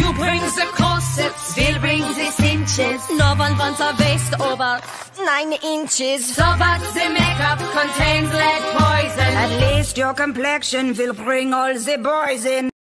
You bring the corsets, we'll bring the cinches. No one wants a waist over nine inches. So that the makeup contains lead poison. At least your complexion will bring all the boys in.